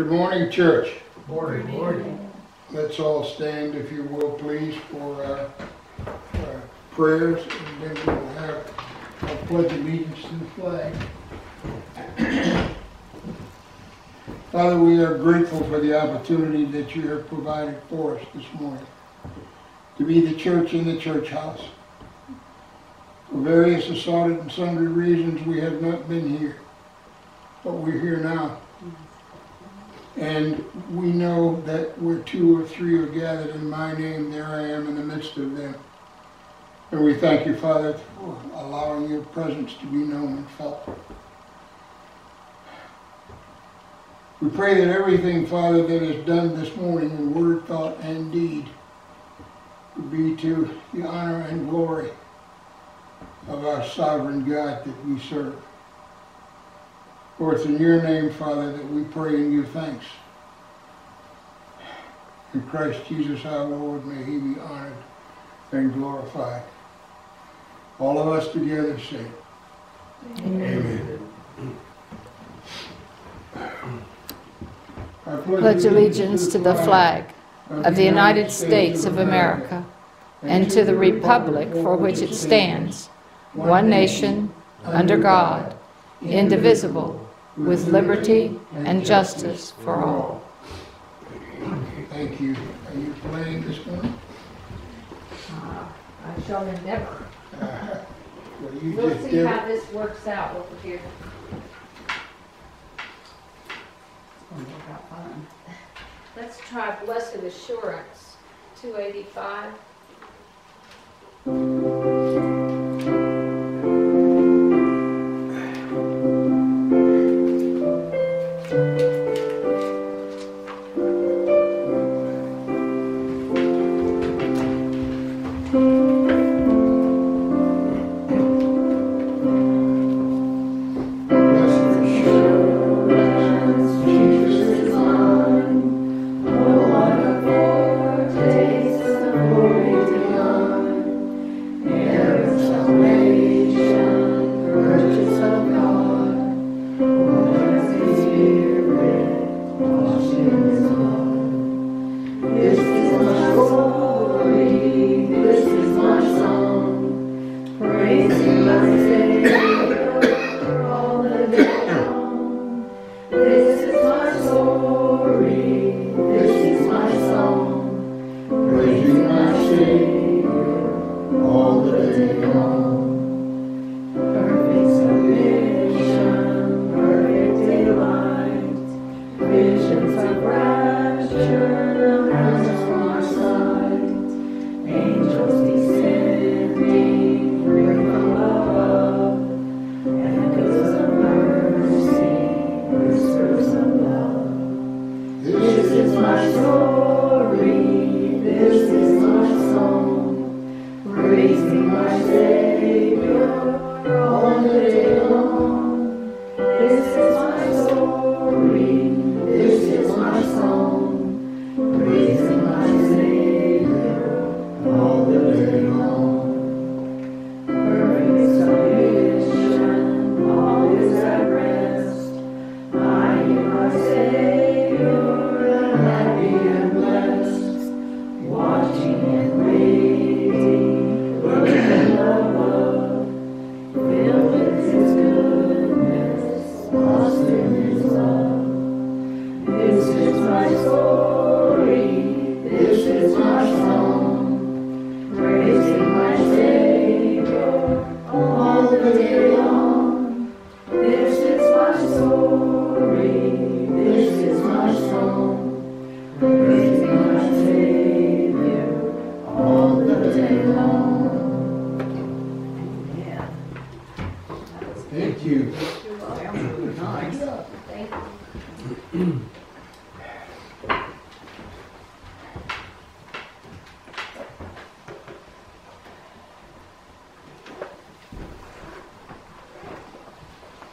Good morning, church. Morning, morning. Let's all stand, if you will, please, for uh, uh, prayers, and then we'll have a pledge allegiance to the flag. Father, we are grateful for the opportunity that you have provided for us this morning to be the church in the church house. For various assorted and sundry reasons, we have not been here, but we're here now. And we know that where two or three are gathered in my name, there I am in the midst of them. And we thank you, Father, for allowing your presence to be known and felt. We pray that everything, Father, that is done this morning in word, thought, and deed would be to the honor and glory of our sovereign God that we serve. For it's in your name, Father, that we pray and give thanks. In Christ Jesus our Lord, may he be honored and glorified. All of us together say, Amen. I pledge allegiance to the flag of the United States of America and to the republic for which it stands, one nation, under God, indivisible, with liberty and justice for all. Thank you. Are you playing this morning? Uh, I shall endeavor. Uh, Well, you We'll see did how this works out over here. It's gonna work out. Let's try Blessed Assurance, 285.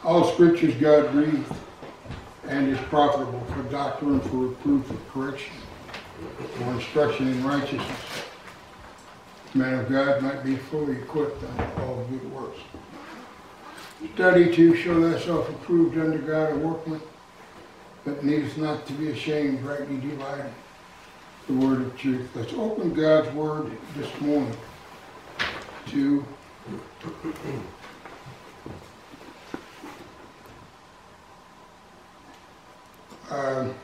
All scriptures God breathed and is profitable for doctrine, for reproof, for correction, for instruction in righteousness. The Man of God might be fully equipped unto all good works. Study to show thyself approved unto God, a workman but needeth not to be ashamed, rightly dividing the word of truth. Let's open God's word this morning to um,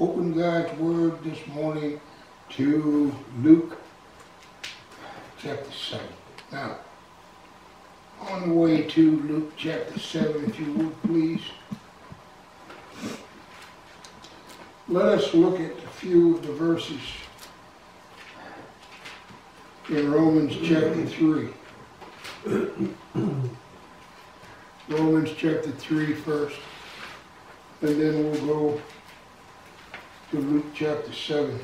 open God's word this morning to Luke chapter 7. Now, on the way to Luke chapter 7, if you would please, look at a few of the verses in Romans chapter 3. Romans chapter 3 first, and then we'll go to Luke chapter 7.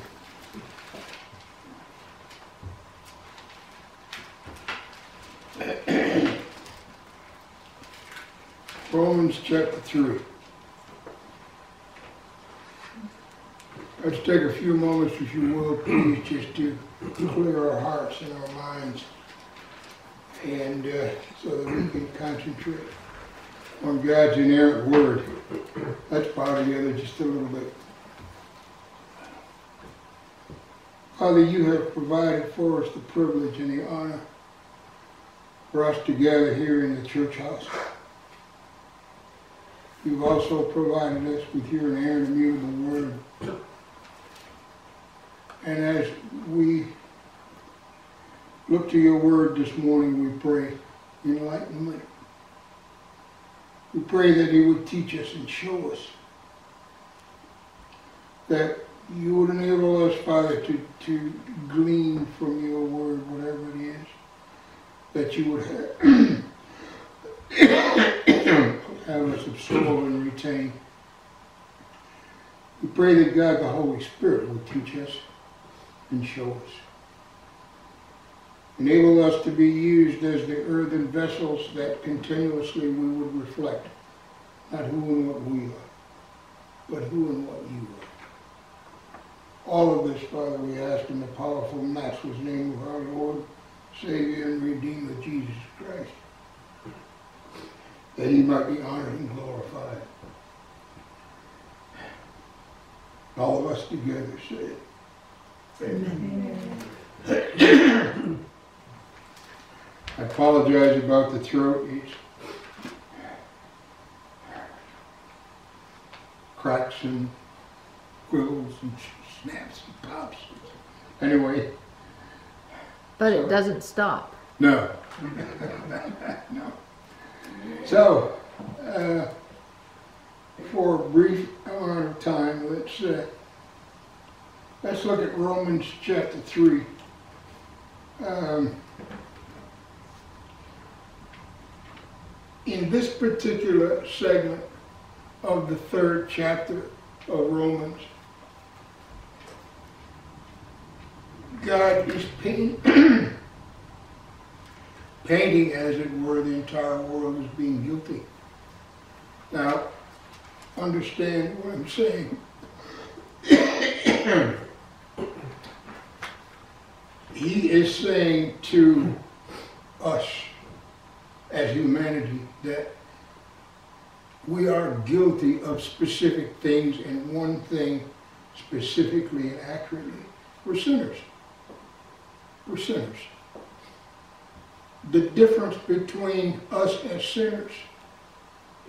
Romans chapter 3. Let's take a few moments, if you will, please, just to clear our hearts and our minds, and uh, so that we can concentrate on God's inerrant word. Let's bow together just a little bit. Father, you have provided for us the privilege and the honor for us to gather here in the church house. You've also provided us with your inerrant immutable word. And as we look to your word this morning, we pray enlightenment. We pray that you would teach us and show us that you would enable us, Father, to, to glean from your word, whatever it is, that you would have, have us absorb and retain. We pray that God, the Holy Spirit, will teach us and show us. Enable us to be used as the earthen vessels that continuously we would reflect, not who and what we are, but who and what you are. All of this, Father, we ask in the powerful, matchless name of our Lord, Savior, and Redeemer, Jesus Christ, that he might be honored and glorified. All of us together say it. Amen. I apologize about the throat. It's cracks and quills and snaps and pops. Anyway, But it doesn't stop. no. no. So, uh, for a brief amount of time, let's uh, let's look at Romans chapter three. Um, in this particular segment of the third chapter of Romans, God is paint, painting, as it were, the entire world as being guilty. Now, understand what I'm saying. he is saying to us as humanity that we are guilty of specific things and one thing specifically and accurately. We're sinners. We're sinners. The difference between us as sinners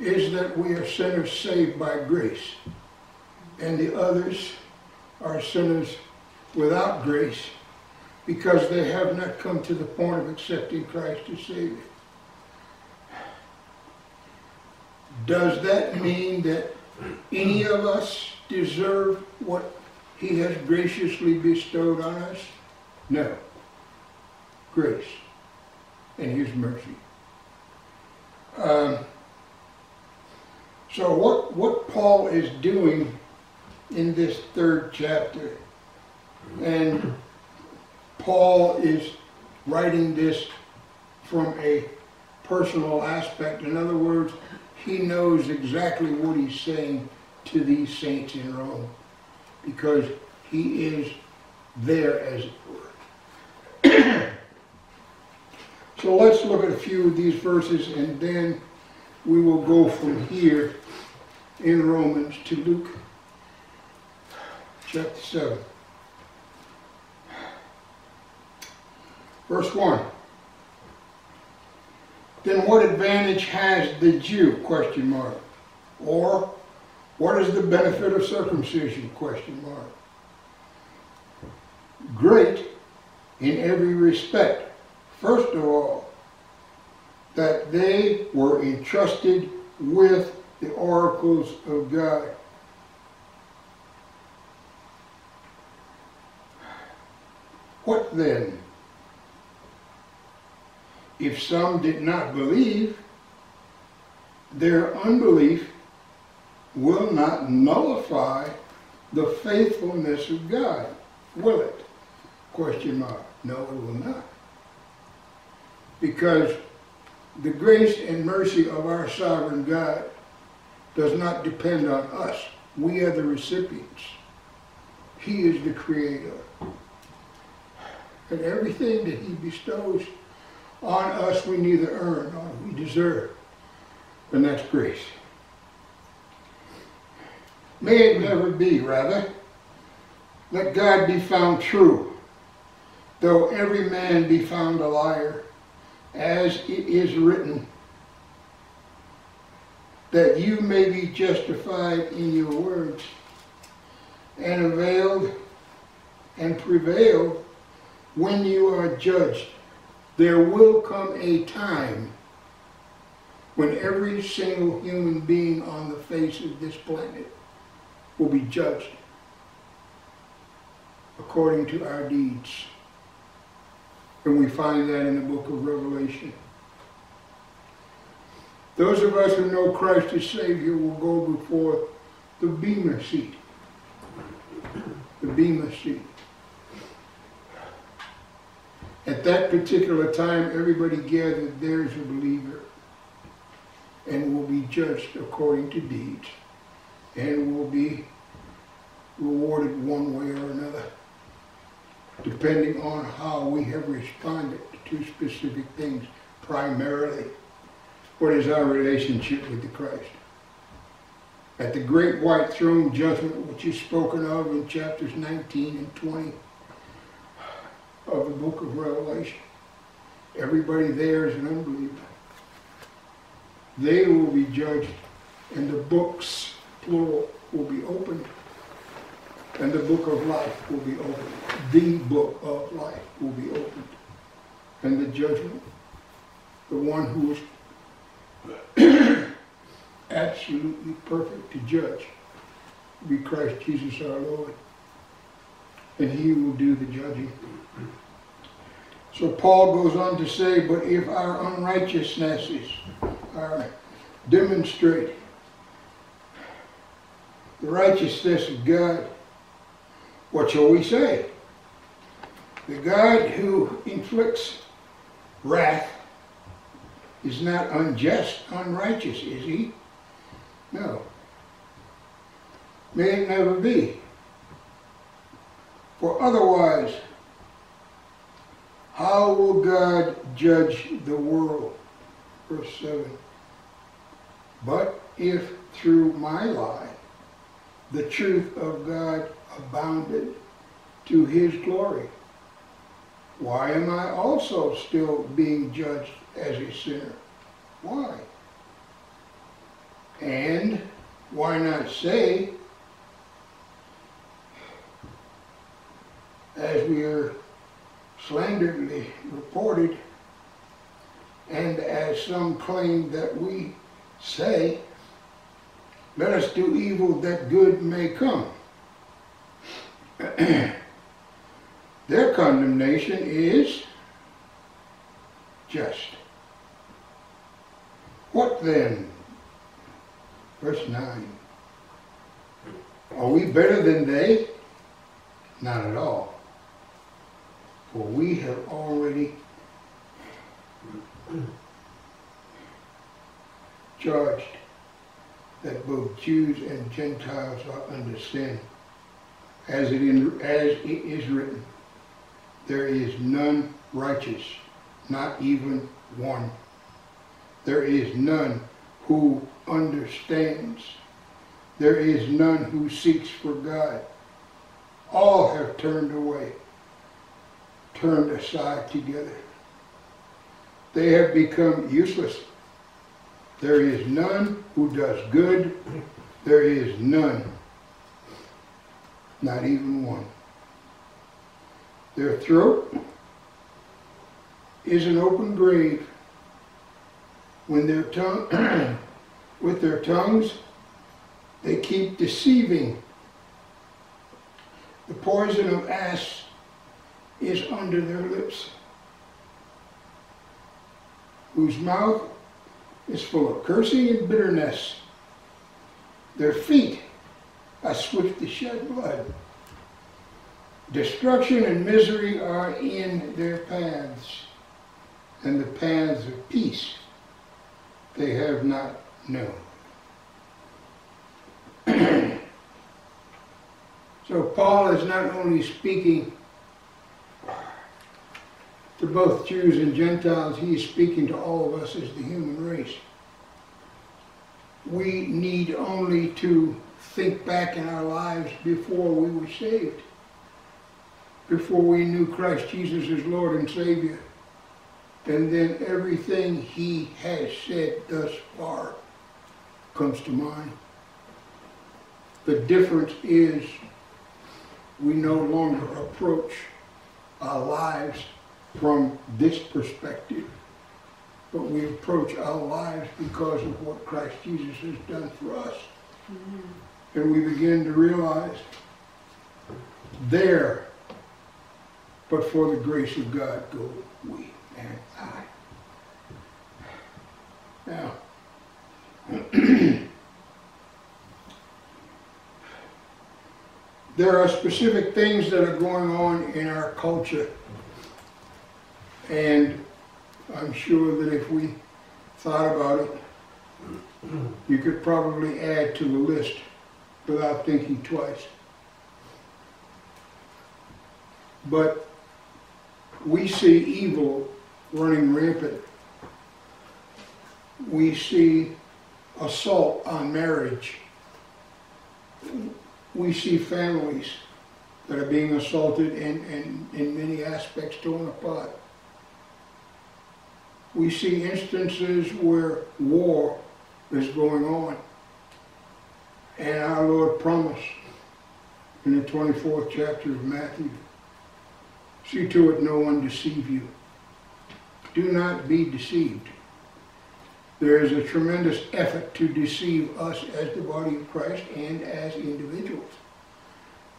is that we are sinners saved by grace, and the others are sinners without grace because they have not come to the point of accepting Christ as Savior. Does that mean that any of us deserve what He has graciously bestowed on us? No. Grace and His mercy. Um, so what, what Paul is doing in this third chapter, and Paul is writing this from a personal aspect. In other words, he knows exactly what he's saying to these saints in Rome because He is there as it were. so let's look at a few of these verses and then we will go from here in Romans to Luke chapter 7. Verse 1. Then what advantage has the Jew? Question mark. Or what is the benefit of circumcision? Question mark. Great in every respect. First of all, that they were entrusted with the oracles of God. What then? If some did not believe, their unbelief will not nullify the faithfulness of God, will it? Question mark. No, it will not. Because the grace and mercy of our sovereign God does not depend on us. We are the recipients. He is the creator. And everything that he bestows on us we neither earn nor we deserve. And that's grace. May it never be, rather. Let God be found true, though every man be found a liar, as it is written, that you may be justified in your words, and availed and prevailed when you are judged. There will come a time when every single human being on the face of this planet will be judged according to our deeds. And we find that in the book of Revelation. Those of us who know Christ as Savior will go before the Bema seat. The Bema seat. At that particular time, everybody gathered there is a believer and will be judged according to deeds and will be rewarded one way or another, depending on how we have responded to specific things, primarily. What is our relationship with the Christ? At the great white throne judgment, which is spoken of in chapters 19 and 20 of the book of Revelation, everybody there is an unbeliever. They will be judged, and the books, plural, will be opened, and the book of life will be opened. The book of life will be opened, and the judgment, the one who is absolutely perfect to judge, will be Christ Jesus our Lord, and he will do the judging. So Paul goes on to say, but if our unrighteousnesses are demonstrate the righteousness of God, what shall we say? The God who inflicts wrath is not unjust, unrighteous, is he? No. May it never be. For otherwise, how will God judge the world? Verse 7. But if through my lie the truth of God abounded to his glory, why am I also still being judged as a sinner? Why? And why not say, as we are slanderedly reported, and as some claim that we say, let us do evil that good may come. Their condemnation is just. What then? Verse 9. Are we better than they? Not at all. For we have already charged that both Jews and Gentiles are under sin, as it, in, as it is written, there is none righteous, not even one. There is none who understands. There is none who seeks for God. All have turned away, turned aside together. They have become useless. There is none who does good. There is none, not even one. Their throat is an open grave. When their tongue, with their tongues, they keep deceiving. The poison of asps is under their lips, whose mouth is full of cursing and bitterness. Their feet are swift to shed blood. Destruction and misery are in their paths, and the paths of peace they have not known. so Paul is not only speaking to both Jews and Gentiles, he is speaking to all of us as the human race. We need only to think back in our lives before we were saved, before we knew Christ Jesus as Lord and Savior. And then everything he has said thus far comes to mind. The difference is we no longer approach our lives from this perspective, but we approach our lives because of what Christ Jesus has done for us. Mm-hmm. And we begin to realize there, but for the grace of God go we and I. Now, there are specific things that are going on in our culture. And I'm sure that if we thought about it, you could probably add to the list without thinking twice. But we see evil running rampant. We see assault on marriage. We see families that are being assaulted and, and in many aspects torn apart. We see instances where war is going on. And our Lord promised in the 24th chapter of Matthew, see to it no one deceive you. Do not be deceived. There is a tremendous effort to deceive us as the body of Christ and as individuals.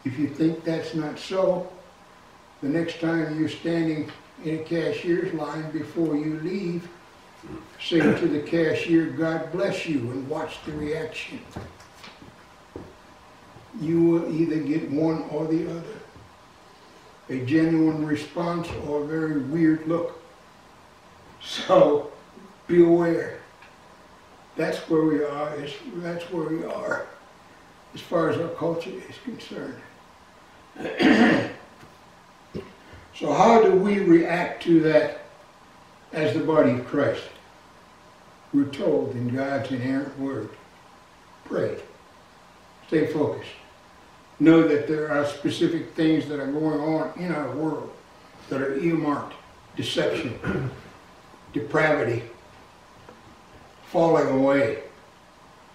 If you think that's not so, the next time you're standing in a cashier's line before you leave, say to the cashier, God bless you, and watch the reaction. You will either get one or the other. A genuine response or a very weird look. So, be aware. That's where we are, It's- that's where we are, as far as our culture is concerned. So how do we react to that as the body of Christ? We're told in God's inerrant word, pray, stay focused. Know that there are specific things that are going on in our world that are earmarked, deception, depravity, falling away,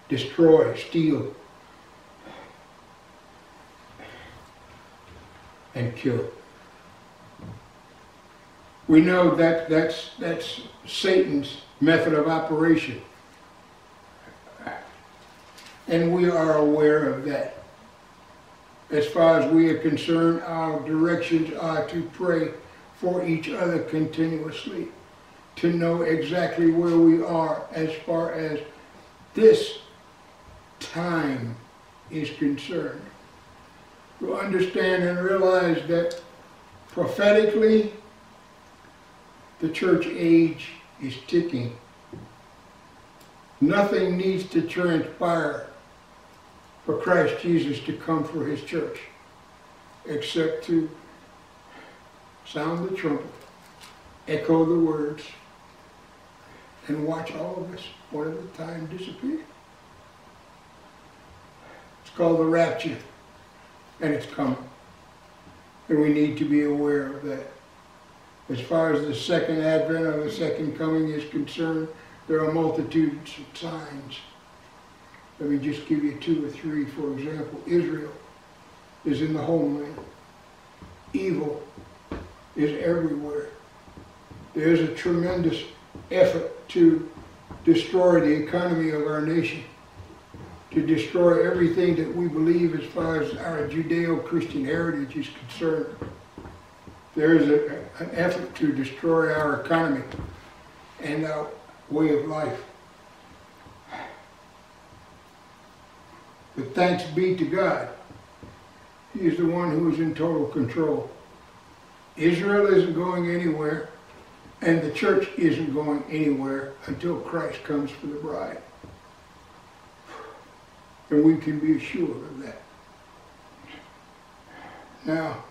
destroy, steal, and kill. We know that that's, that's Satan's method of operation. And we are aware of that. As far as we are concerned, our directions are to pray for each other continuously, to know exactly where we are as far as this time is concerned. To understand and realize that prophetically, the church age is ticking. Nothing needs to transpire for Christ Jesus to come for his church. except to sound the trumpet, echo the words, and watch all of us one at a time disappear. It's called the rapture, and it's coming. And we need to be aware of that. As far as the second advent or the second coming is concerned, there are multitudes of signs. Let me just give you two or three. For example, Israel is in the homeland. Evil is everywhere. There's a tremendous effort to destroy the economy of our nation, to destroy everything that we believe as far as our Judeo-Christian heritage is concerned. There is a, an effort to destroy our economy and our way of life. But thanks be to God, He is the one who is in total control. Israel isn't going anywhere, and the church isn't going anywhere until Christ comes for the bride. And we can be assured of that. Now,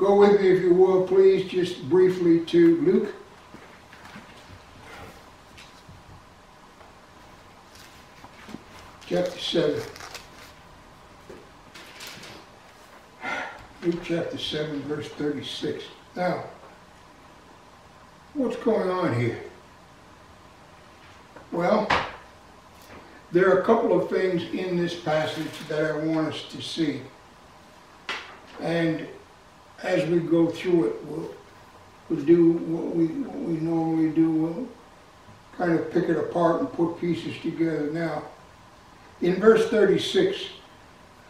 go with me, if you will, please, just briefly to Luke. Chapter 7. Luke chapter 7, verse 36. Now, what's going on here? Well, there are a couple of things in this passage that I want us to see. And as we go through it, we'll, we'll do what we, what we normally do. We'll kind of pick it apart and put pieces together. Now, in verse 36,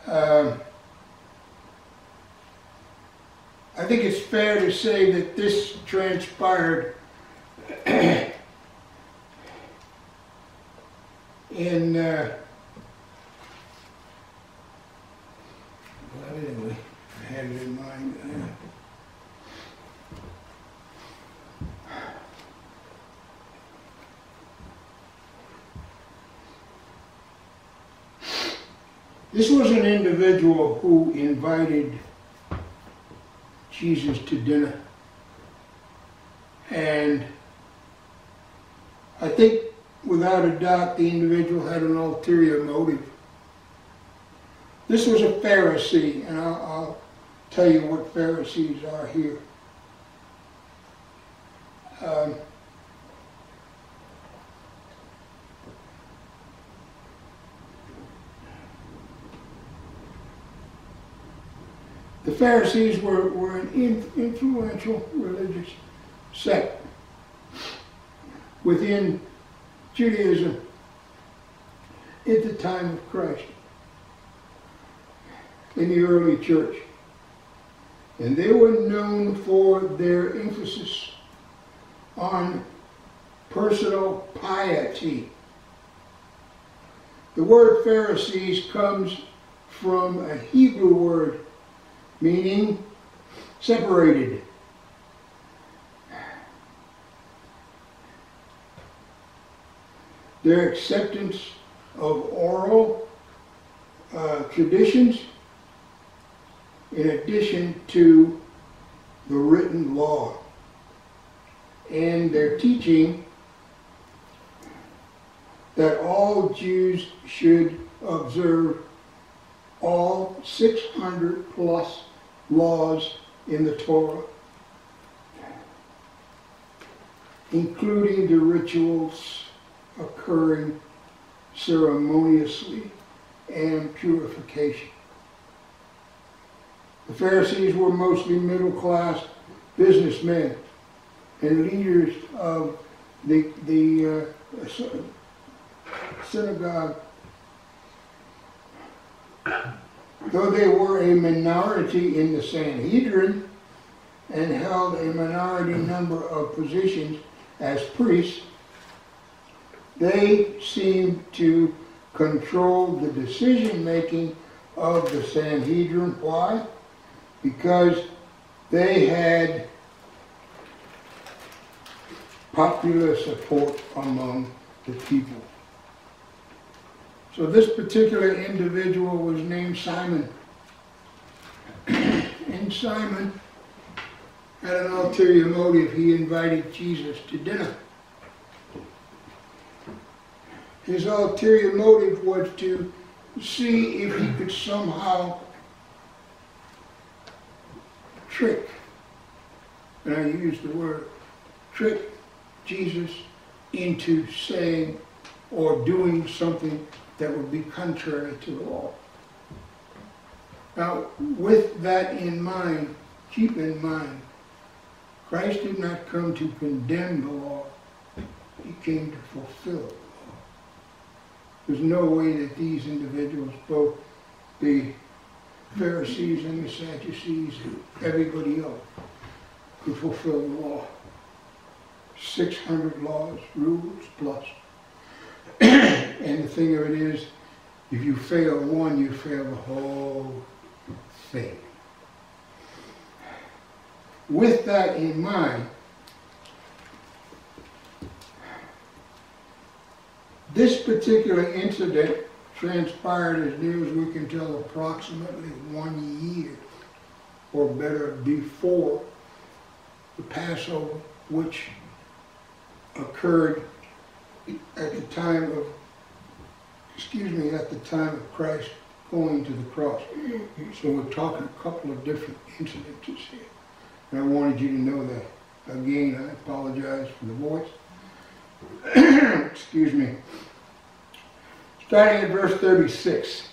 um, I think it's fair to say that this transpired in, uh, well, anyway, I had it in mind. uh, This was an individual who invited Jesus to dinner. And I think without a doubt the individual had an ulterior motive. This was a Pharisee, and I'll, I'll tell you what Pharisees are here. Um, the Pharisees were, were an in, influential religious sect within Judaism at the time of Christ in the early church. And they were known for their emphasis on personal piety. The word Pharisees comes from a Hebrew word meaning separated. Their acceptance of oral uh, traditions in addition to the written law. And their teaching that all Jews should observe all 600 plus laws in the Torah, including the rituals occurring ceremoniously and purification. The Pharisees were mostly middle class businessmen and leaders of the, the uh, synagogue. Though they were a minority in the Sanhedrin and held a minority number of positions as priests, they seemed to control the decision making of the Sanhedrin. Why? Because they had popular support among the people. So this particular individual was named Simon. And Simon had an ulterior motive. He invited Jesus to dinner. His ulterior motive was to see if he could somehow trick, and I use the word trick Jesus into saying or doing something that would be contrary to the law. Now, with that in mind, keep in mind, Christ did not come to condemn the law, he came to fulfill the law. There's no way that these individuals, both the Pharisees and the Sadducees, and everybody else, could fulfill the law. 600 laws, rules plus. And the thing of it is, if you fail one, you fail the whole thing. With that in mind, this particular incident transpired as near as we can tell approximately one year or better before the Passover, which occurred at the time of, excuse me, at the time of Christ going to the cross. Mm-hmm. So we're talking a couple of different incidences here. And I wanted you to know that. Again, I apologize for the voice. excuse me. Starting at verse 36.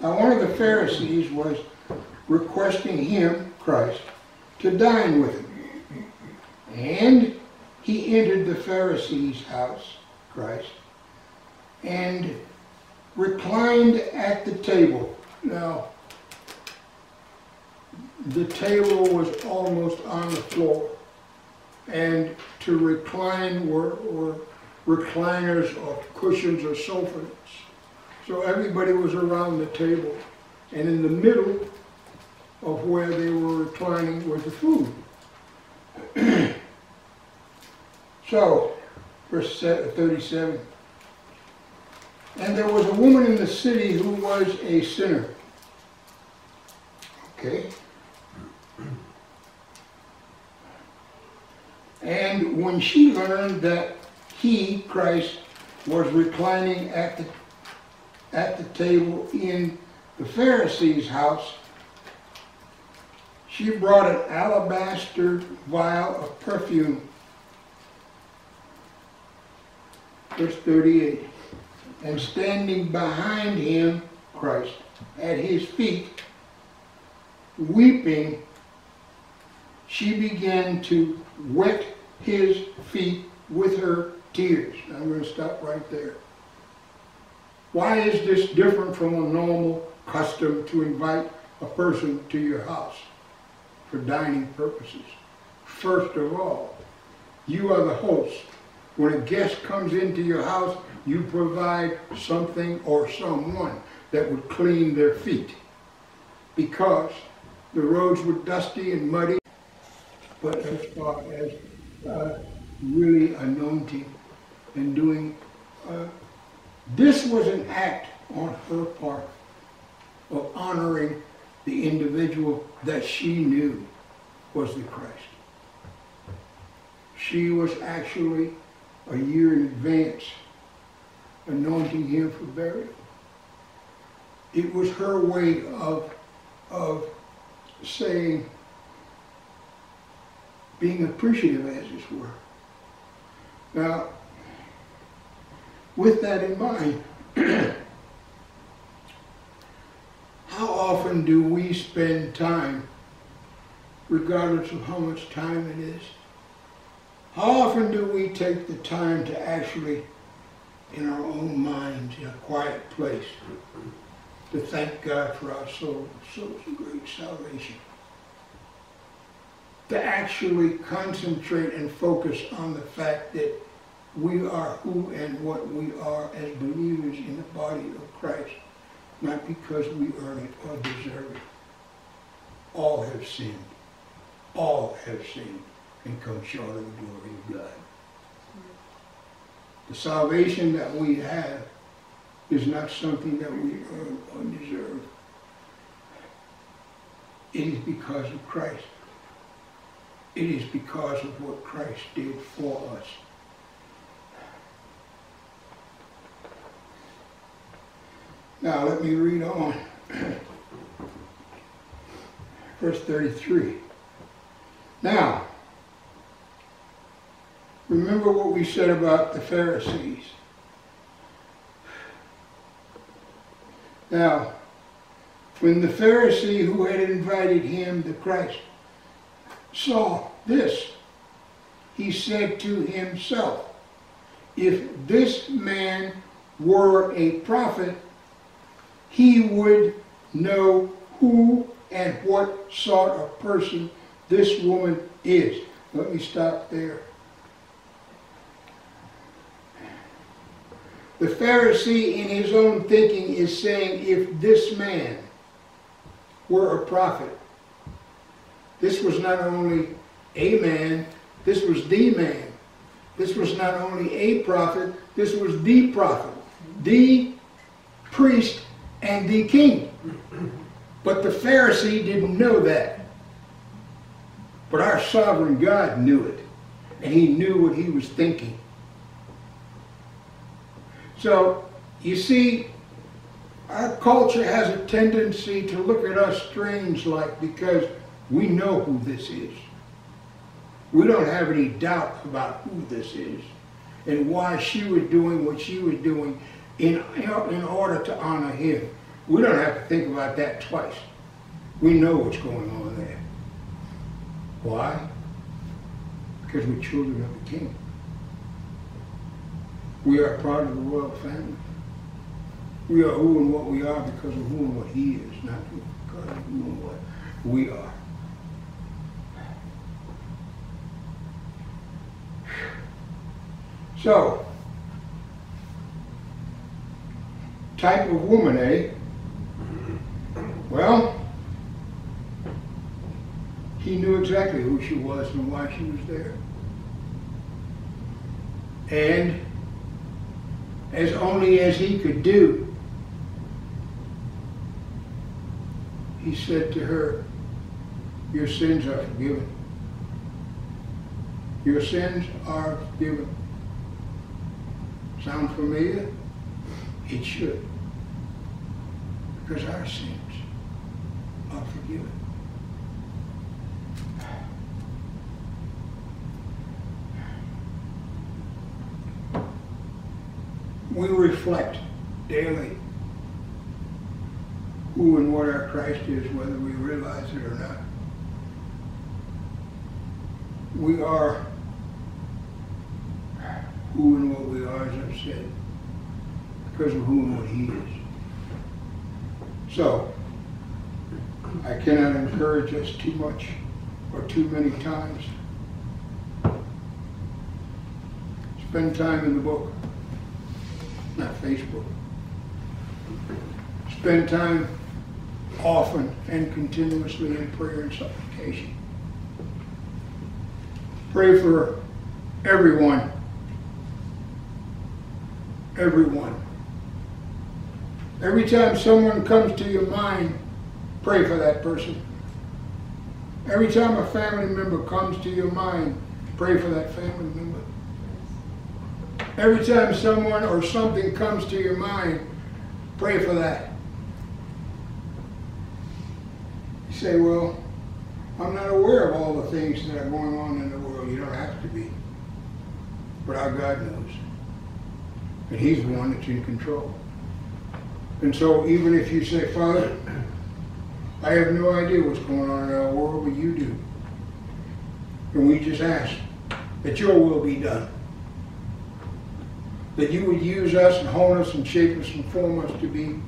Now one of the Pharisees was requesting him, Christ, to dine with him. And he entered the Pharisee's house, Christ, and reclined at the table. Now, the table was almost on the floor. And to recline were, were recliners or cushions or sofas. So everybody was around the table. And in the middle of where they were reclining was the food. so, verse 37. And there was a woman in the city who was a sinner. Okay? And when she learned that he, Christ, was reclining at the, at the table in the Pharisee's house, she brought an alabaster vial of perfume. Verse 38. And standing behind him, Christ, at his feet, weeping, she began to wet his feet with her tears. I'm going to stop right there. Why is this different from a normal custom to invite a person to your house for dining purposes? First of all, you are the host. When a guest comes into your house, you provide something or someone that would clean their feet because the roads were dusty and muddy. But as far as uh, really anointing and doing, uh, this was an act on her part of honoring the individual that she knew was the Christ. She was actually a year in advance anointing him for burial. It was her way of, of saying, being appreciative as it were. Now, with that in mind, how often do we spend time, regardless of how much time it is, how often do we take the time to actually, in our own minds, in a quiet place, to thank God for our soul, soul's great salvation? To actually concentrate and focus on the fact that we are who and what we are as believers in the body of Christ, not because we earn it or deserve it. All have sinned. All have sinned and come short of the glory of God. The salvation that we have is not something that we earn or deserve. It is because of Christ. It is because of what Christ did for us. Now let me read on. Verse 33. Now, remember what we said about the Pharisees. Now, when the Pharisee who had invited him the Christ saw this, he said to himself, If this man were a prophet, he would know who and what sort of person this woman is. Let me stop there. The Pharisee, in his own thinking, is saying, if this man were a prophet, this was not only a man, this was the man. This was not only a prophet, this was the prophet, the priest, and the king. But the Pharisee didn't know that. But our sovereign God knew it, and he knew what he was thinking. So, you see, our culture has a tendency to look at us strange like because we know who this is. We don't have any doubt about who this is and why she was doing what she was doing in, in order to honor him. We don't have to think about that twice. We know what's going on there. Why? Because we're children of the King. We are part of the royal family. We are who and what we are because of who and what he is, not because of who and what we are. So, type of woman, eh? Well, he knew exactly who she was and why she was there. And as only as he could do, he said to her, Your sins are forgiven. Your sins are forgiven. Sound familiar? It should. Because our sins are forgiven. We reflect daily who and what our Christ is, whether we realize it or not. We are who and what we are, as I've said, because of who and what He is. So, I cannot encourage us too much or too many times. Spend time in the book, not Facebook. Spend time often and continuously in prayer and supplication. Pray for everyone. Everyone. Every time someone comes to your mind, pray for that person. Every time a family member comes to your mind, pray for that family member. Every time someone or something comes to your mind, pray for that. You say, well, I'm not aware of all the things that are going on in the world. You don't have to be. But our God knows. And He's the one that's in control. And so even if you say, Father, I have no idea what's going on in our world, but you do. And we just ask that your will be done. That you would use us and hone us and shape us and form us to be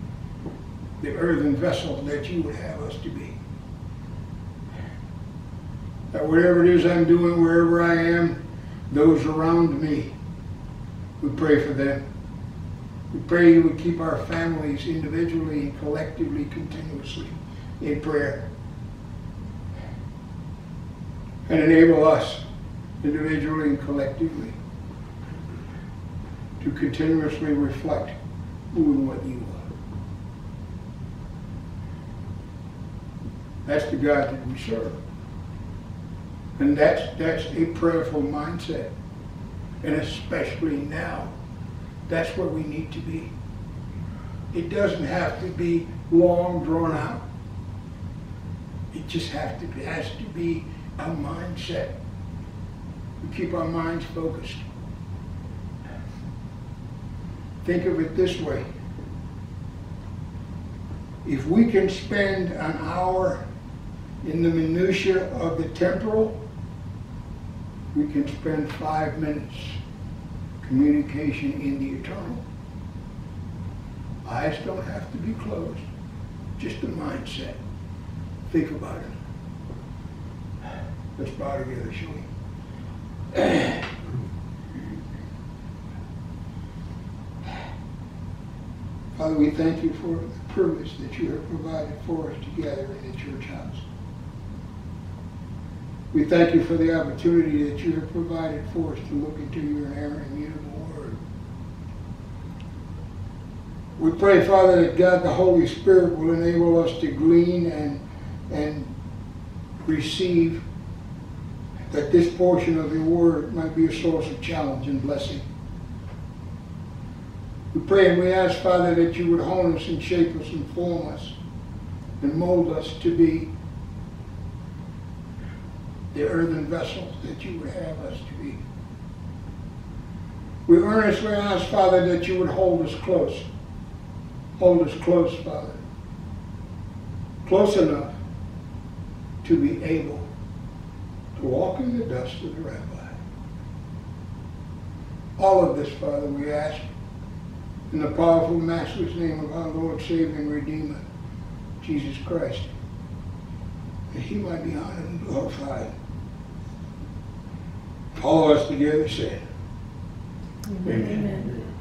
the earthen vessel that you would have us to be. That whatever it is I'm doing, wherever I am, those around me, we pray for them. We pray you would keep our families individually and collectively, continuously in prayer. And enable us individually and collectively to continuously reflect who and what you are. That's the God that we serve. And that's, that's a prayerful mindset. And especially now, that's where we need to be. It doesn't have to be long drawn out. It just have to, has to be a mindset. We keep our minds focused. Think of it this way. If we can spend an hour in the minutia of the temporal, we can spend five minutes communication in the eternal. Eyes don't have to be closed, just a mindset. Think about it. Let's bow together, shall we? Father, we thank you for the privilege that you have provided for us together in the church house. We thank you for the opportunity that you have provided for us to look into your inerrant and immutable word. We pray, Father, that God the Holy Spirit will enable us to glean and, and receive that this portion of your word might be a source of challenge and blessing. We pray and we ask, Father, that you would hone us and shape us and form us and mold us to be the earthen vessels that you would have us to be. We earnestly ask, Father, that you would hold us close. Hold us close, Father. Close enough to be able to walk in the dust of the rabbi. All of this, Father, we ask in the powerful, matchless name of our Lord, Savior, and Redeemer, Jesus Christ, that he might be honored and glorified. All of us together say, Amen. Amen.